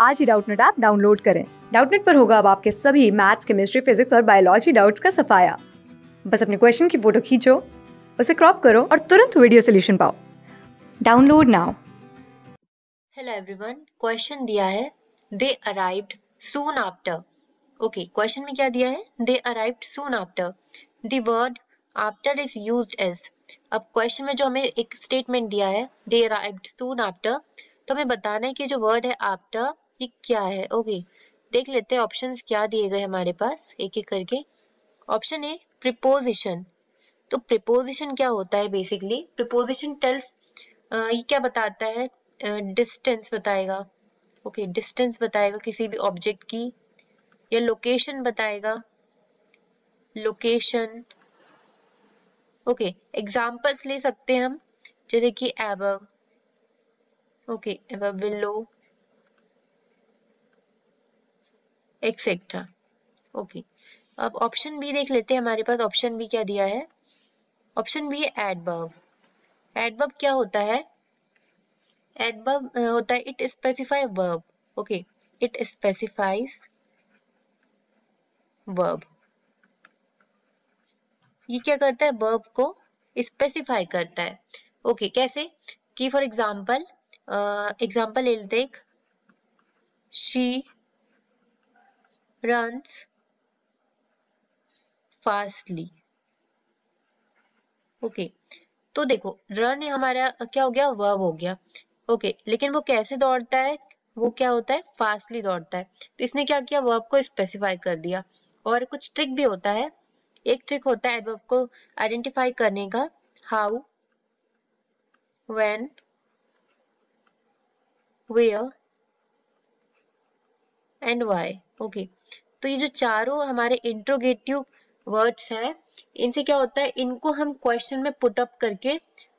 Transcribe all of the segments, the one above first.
आज ही Doubtnut app download करें। डाउटनेट पर होगा अब आपके सभी मैथ्स, केमिस्ट्री, फिजिक्स और बायोलॉजी डाउट्स का सफाया। बस अपने क्वेश्चन की फ़ोटो खींचो, उसे क्रॉप करो और तुरंत वीडियो सोल्यूशन पाओ। Download now. Hello everyone question दिया है they arrived soon after okay question में क्या दिया है? They arrived soon after the word after is used as अब क्वेश्चन में जो हमें एक स्टेटमेंट दिया है दे अराइव्ड सून आफ्टर तो हमें बताना है कि जो वर्ड है आफ्टर ये क्या है? ओके देख लेते हैं ऑप्शंस क्या दिए गए हमारे पास एक एक करके। ऑप्शन ए प्रिपोजिशन तो प्रिपोजिशन क्या होता है बेसिकली प्रिपोजिशन टेल्स ये क्या बताता है? डिस्टेंस uh, बताएगा। ओके okay, डिस्टेंस बताएगा किसी भी ऑब्जेक्ट की। या लोकेशन बताएगा। लोकेशन ओके एग्जांपल्स ले सकते हैं हम। जैसे कि above okay above below etcetera okay अब ऑप्शन बी देख लेते हैं हमारे पास ऑप्शन बी क्या दिया है? ऑप्शन बी है एडवर्ब एडवर्ब क्या होता है? एडवर्ब होता है it specify verb okay it specifies verb ये क्या करता है? वर्ब को स्पेसिफाई करता है. ओके okay, कैसे? कि फॉर एग्जांपल एग्जांपल ले लेते she runs fastly. Okay okay. तो देखो रन हमारा क्या हो गया? वर्ब हो गया। Okay okay. लेकिन वो कैसे दौड़ता है? वो क्या होता है? फास्टली दौड़ता है। तो इसने क्या किया? वर्ब को स्पेसिफाई कर दिया। और कुछ ट्रिक भी होता है। एक ट्रिक होता है एडवर्ब को आइडेंटिफाई करने का। How where and why okay तो ये जो चारों हमारे इंट्रोगेटिव वर्ड्स हैं, इनसे क्या होता है, इनको हम क्वेश्चन में पुट अप करके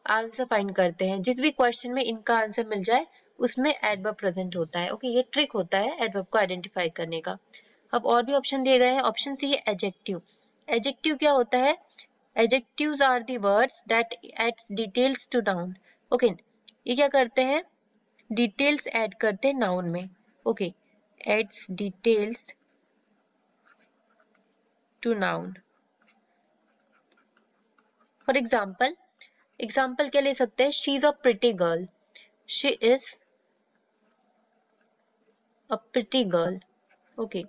आंसर फाइंड करते हैं। जिस भी क्वेश्चन में इनका आंसर मिल जाए, उसमें एडवर्ब प्रेजेंट होता है। ओके ये ट्रिक होता है एडवर्ब को आइडेंटिफाई करने का। अब और भी ऑप्शन दिए गए हैं। ऑप्शन सी है एजेक्टिव एजेक्टिव क्या होता है? Adjectives are the words that adds details to noun okay ये क्या करते हैं? डिटेल्स ऐड करते हैं नाउन में। Okay adds details to noun. For example example क्या ले सकते हैं she is a pretty girl. She is a pretty girl. Okay.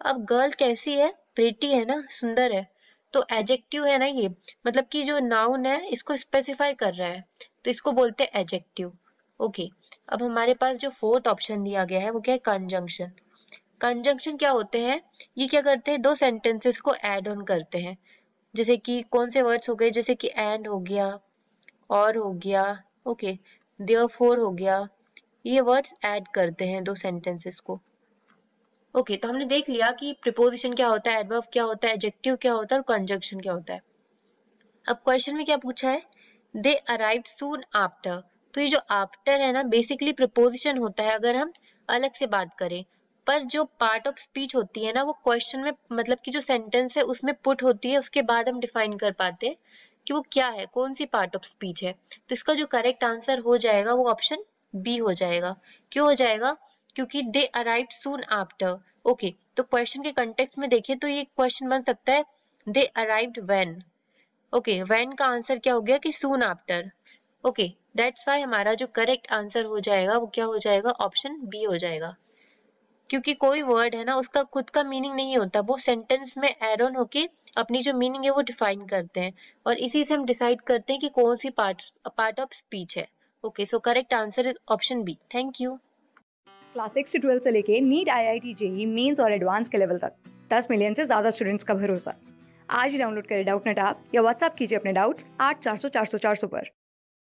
अब गर्ल कैसी है? प्रेटी है ना? सुंदर है. तो एजेक्टिव है ना ये? मतलब कि जो नाउन है, इसको स्पेसिफाई कर रहा है. तो इसको बोलते हैं एजेक्टिव ओके अब हमारे पास जो फोर्थ ऑप्शन दिया गया है, वो क्या है? कंजंक्शन कंजंक्शन क्या होते हैं? ये क्या करते हैं? दो सेंटेंसेस को ऐड ऑन करते हैं। जैसे कि कौन से वर्ड्स हो गए? जैसे कि एंड हो गया और हो गया ओके देयर फोर हो गया। ये वर्ड्स ऐड करते हैं दो सेंटेंसेस को। ओके okay, तो हमने देख लिया कि प्रिपोजिशन क्या होता है एडवर्ब क्या होता है एडजेक्टिव क्या होता है और कंजंक्शन क्या होता है। अब क्वेश्चन में क्या पूछा है? दे अराइव्ड सून आफ्टर तो ये जो आफ्टर है ना बेसिकली प्रिपोजिशन होता है अगर हम अलग से बात करें। पर जो पार्ट ऑफ़ स्पीच होती है ना, वो क्वेश्चन में मतलब कि जो सेंटेंस है, उसमें पुट होती है, उसके बाद हम डिफाइन कर पाते हैं कि वो क्या है, कौन सी पार्ट ऑफ़ स्पीच है। तो इसका जो करेक्ट आंसर हो जाएगा, वो ऑप्शन बी हो जाएगा। क्यों हो जाएगा? क्योंकि they arrive soon after okay तो क्वेश्चन के कंटेक्स्ट में देखिए तो ये क्वेश्चन बन सकता है they arrived when okay when का आंसर क्या हो गया कि soon after okay that's why हमारा जो करेक्ट आंसर हो जाएगा, वो क्या हो जाएगा? ऑप्शन बी हो जाएगा। क्योंकि कोई वर्ड है ना, उसका खुद का मीनिंग नहीं होता। वो सेंटेंस में एड ऑन होके अपनी जो मीनिंग है वो डिफाइन करते हैं। और इसी से हम डिसाइड करते हैं कि कौन सी पार्ट पार्ट ऑफ़ स्पीच है। Okay so correct answer is option B thank you class six से ट्वेल्थ से लेके NEET I I T JEE mains और एडवांस के लेवल तक। दस मिलियन से ज़्यादा स्टूडेंट्स का भरोसा। आज ही डाउनलोड करें डाउट नेट आप या व्हाट्सअप कीजिए अपने डाउट्स आठ चार सौ चार सौ चार सौ पर।